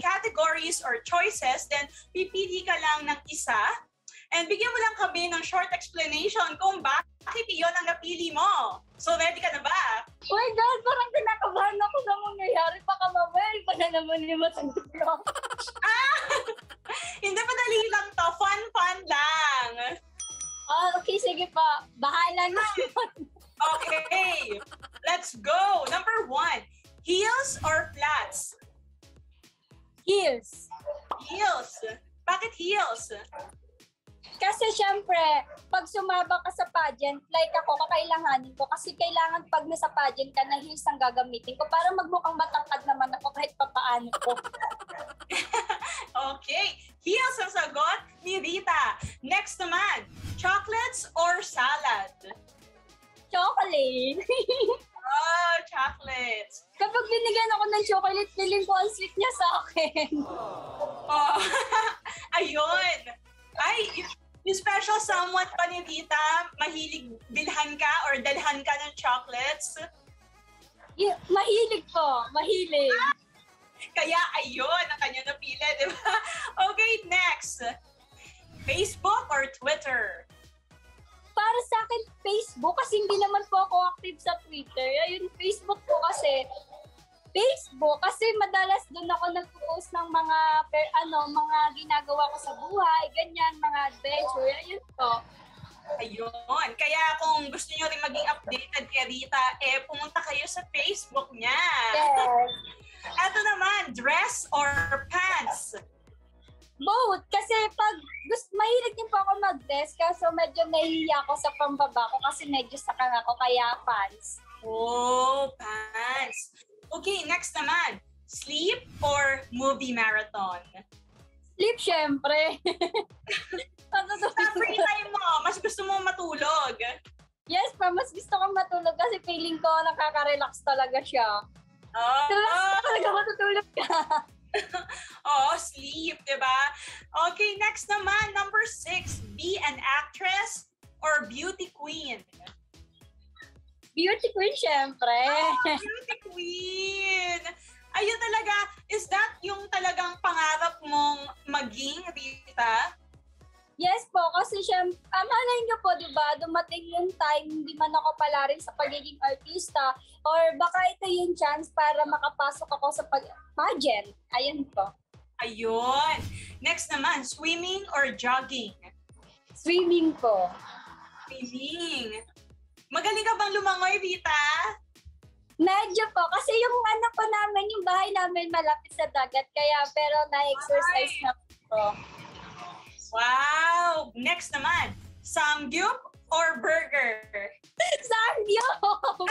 categories or choices, then pipili ka lang ng isa and bigyan mo lang kami ng short explanation kung bakit iyon ang napili mo. So, ready ka na ba? Oh my God, parang kinakabahan ako sa mangyayari. Baka mamaya, iba na naman yung masagot. Ah! Hindi pa dali lang to. Fun, fun lang. Ah, okay, sige pa. Bahala na. Okay. Let's go. Number one. Heels or flats? Heels. Heels. Bakit heels? Kasi syempre, pag sumabak ka sa pageant, like ako, kakailanganin ko. Kasi kailangan pag nasa pageant ka na heels ang gagamitin ko para magmukhang matangkad naman ako kahit papaano ko. Okay. Heels ang sagot ni Rita. Next naman. Chocolates or salad? Chocolate. Kapag binigyan ako ng chocolate, feeling ko ang sweet niya sa akin. Oh, ayun. Ay, yung special someone pa ni Rita, mahilig bilhan ka or dalhan ka ng chocolates. Y- mahilig ko. Mahilig. Kaya ayun, ang kanya napili, di ba? Okay, next. Facebook or Twitter? Para sa akin, Facebook. Kasi hindi naman po ako active sa Twitter. Ayun, Facebook po kasi. Facebook kasi madalas doon ako nagpo-post ng mga per, ano mga ginagawa ko sa buhay, ganyan mga adventure. Ayun po. Ayun. Kaya kung gusto nyo rin maging updated kay Rita, eh, pumunta kayo sa Facebook niya. Yes. Eto naman, dress or pants? Both. Kasi pag gusto, mahilig din po ako mag-dress kaso medyo nahihiya ako sa pambaba ko kasi medyo sakang ako kaya pants. Oh, pants. Okay, next naman. Sleep or movie marathon? Sleep, syempre. Sa free time mo, mas gusto mo matulog. yes pa, mas gusto kong matulog kasi feeling ko nakaka-relax talaga siya. Oh, Relax ka talaga matutulog ka. oh, sleep, di ba? Okay, next naman, number six. Be an actress or beauty queen? Beauty queen, syempre. Beauty queen! Ayun talaga, is that yung talagang pangarap mong maging, Rita? Yes po, kasi syempre, ah, malay niyo po, di ba, dumating yung time, hindi man ako pala rin sa pagiging artista, or baka ito yung chance para makapasok ako sa pag- pageant. Ayun po. Ayun. Next naman, swimming or jogging? Swimming po. Swimming. Magaling ka bang lumangoy, Rita? Medyo po, kasi yung ano po namin, yung bahay namin malapit sa dagat, kaya pero na-exercise Ay. na po. Wow! Next naman, samgyup or burger? Sangyo!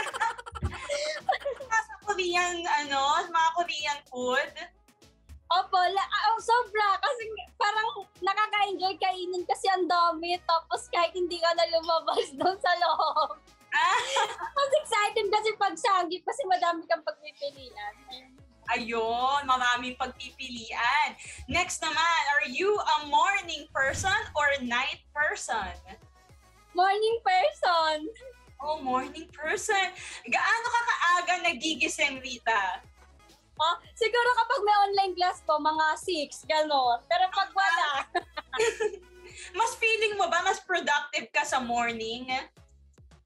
Sa Korean, ano, mga Korean food? Opo, la, oh, sobra. Kasi nakaka-enjoy kainin kasi ang dami. Tapos kahit hindi ka na lumabas doon sa loob. Ah, Mas excited kasi pag sanggip kasi madami kang pagpipilian. ayun, maraming pagpipilian. Next naman, are you a morning person or night person? Morning person. Oh, morning person. Gaano ka kaaga nagigising, Rita? Oh, siguro kapag may online class po, mga 6, gano'n. Pero pag wala, sa morning?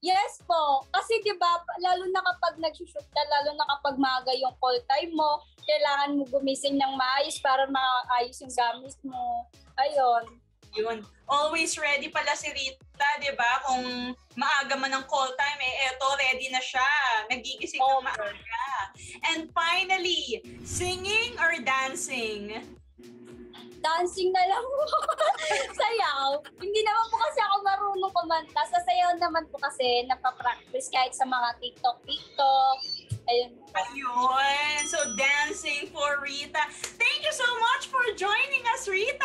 yes po. Kasi di ba lalo na kapag nagsushoot ka, lalo na kapag maaga yung call time mo, kailangan mo gumising ng maayos para maayos yung gamit mo. Ayun. Yun. Always ready pala si Rita, di ba? Kung maaga man ang call time, eh, eto, ready na siya. Nagigising ng Okay. maaga. And finally, singing or dancing? Dancing na lang po. sayaw. Hindi naman po kasi ako marunong kumanta. Sa sayaw naman po kasi napapractice kahit sa mga TikTok, TikTok. Ayun po. Ayun. So, dancing for Rita. Thank you so much for joining us, Rita!